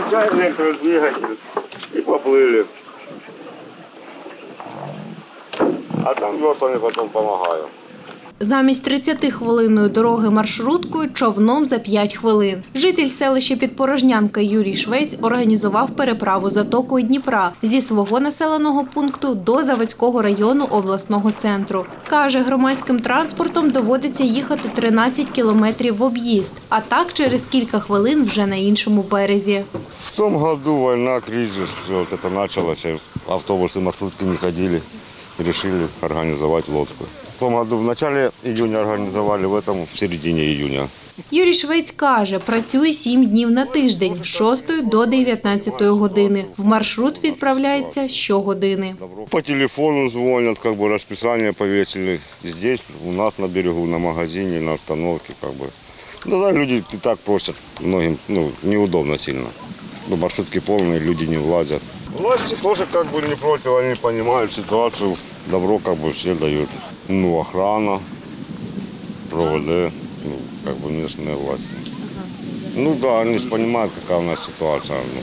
Включай электродвигатель и поплыли. А там веслами потом помогаю. Замість 30-хвилинної дороги маршруткою човном за 5 хвилин. Житель селища Підпорожнянка Юрій Швець організував переправу затокою Дніпра зі свого населеного пункту до Заводського району обласного центру. Каже, громадським транспортом доводиться їхати 13 кілометрів в об'їзд, а так через кілька хвилин вже на іншому березі. В том году война, кризис, все это началось. Маршрутки не ходили. Решили организовать лодку В том году в начале июня организовали, в этом в середине июня. Юрій Швець каже, працює 7 днів на тиждень з 6 до 19 години. В маршрут відправляється щогодини. По телефону звонят, как бы расписание повесили. Здесь, у нас на берегу, на магазине, на остановке, как бы. Ну, да, люди и так просят, многим, ну, неудобно сильно. Ну, маршрутки полные, люди не влазят. Власти тоже как бы не против, они понимают ситуацию, добро как бы все дают. Ну, охрана, РОВД, ну, как бы местные власти. Ну да, они же понимают, какая у нас ситуация. Ну.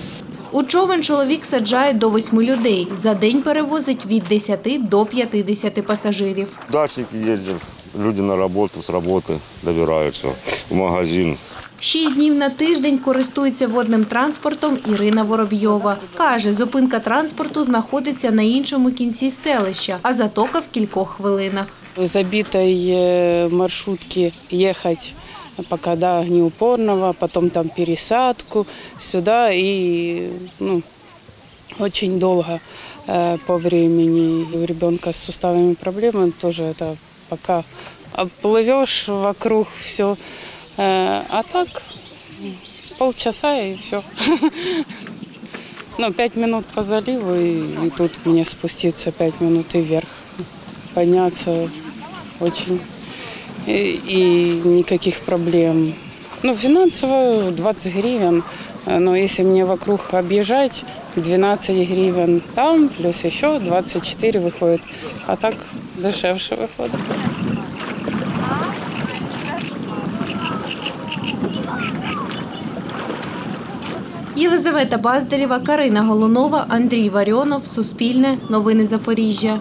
У човен чоловік саджає до 8 людей. За день перевозить від 10 до 50 пасажирів. Дачники ездят, люди на работу, с работы добираются в магазин. Шість днів на тиждень користується водним транспортом Ірина Воробйова. Каже, зупинка транспорту знаходиться на іншому кінці селища, а затока в кількох хвилинах. В забитой э, маршрутке ехать пока до Огнеупорного, потом там пересадку сюда и ну, очень долго э, по времени. У ребенка с суставами проблемы тоже это пока обплывешь вокруг все. А так м, полчаса и все. Ну, пять минут по заливу, и, и тут мне спуститься пять минут и вверх. Подняться очень. И, и никаких проблем. Ну, финансово 20 гривен. Э, Но если мне вокруг объезжать, 12 гривен там, плюс еще 24 выходит. А так дешевше выходит. Єлизавета Баздарєва, Карина Голунова, Андрій Варіонов, Суспільне, Новини Запоріжжя.